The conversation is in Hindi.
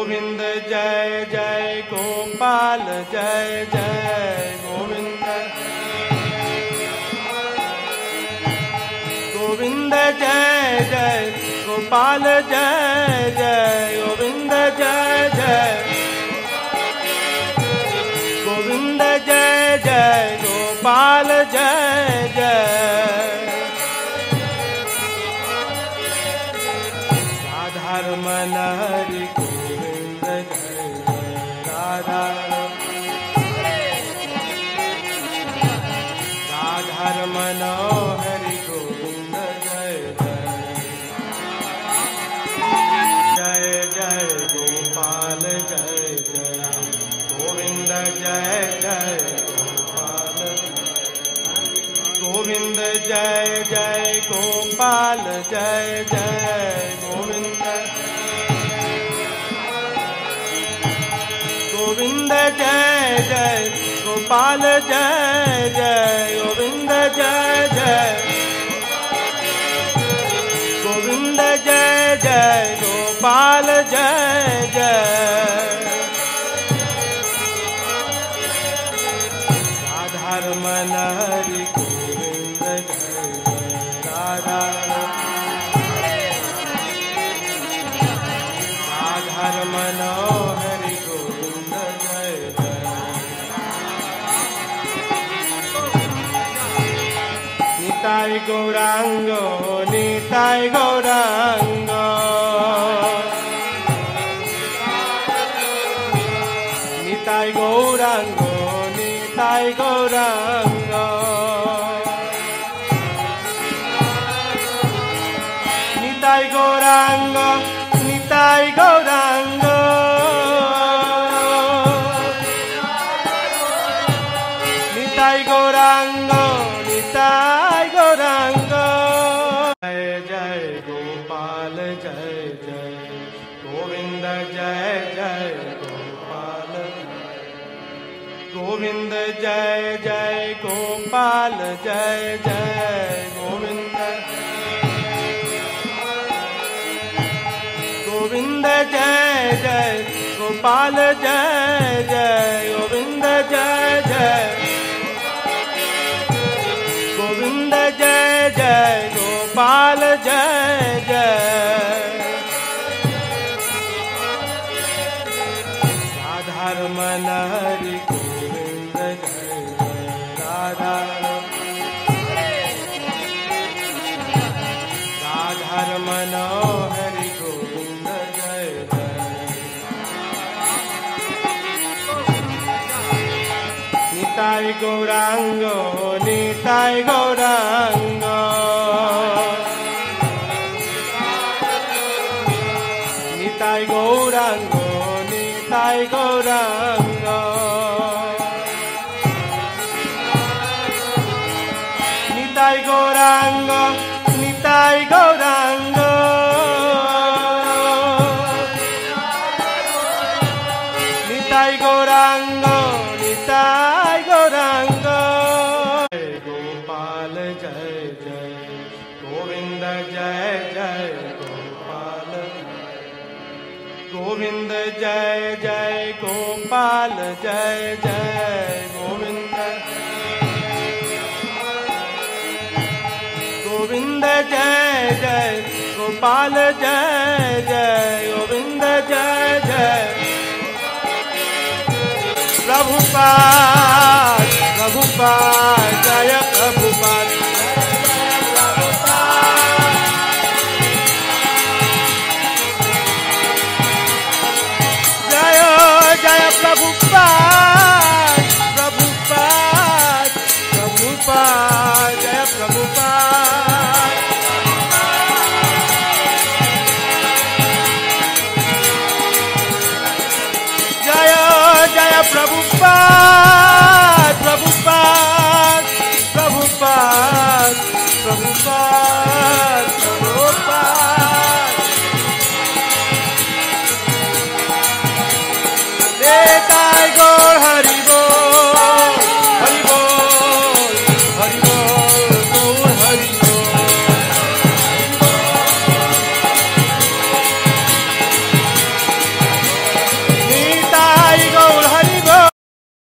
गोविंद जय जय गोपाल जय जय गोविंद गोविंद जय जय गोपाल जय जय गोविंद जय जय गोविंद जय जय गोपाल जय जय गोविंद जय जय गोपाल जय जय गोविंद। गोविंद जय जय गोपाल जय जय गोविंद जय जय। गोविंद जय जय गोपाल जय जय নিতাই গৌরাঙ্গ নিতাই গৌরাঙ্গ। নিতাই গৌরাঙ্গ নিতাই গৌরাঙ্গ। जय जय गोपाल, जय जय गोविंद। गोविंद जय जय गोपाल, जय जय गोविंद, जय जय। गोविंद जय जय गोपाल, जय जय নিতাই গৌরাঙ্গ নিতাই গৌরাঙ্গ। নিতাই গৌরাঙ্গ নিতাই গৌরাঙ্গ। गोविंद जय जय गोपाल, जय जय गोविंद। गोविंद जय जय गोपाल, जय जय गोविंद, जय जय। प्रभुपा Prabhupada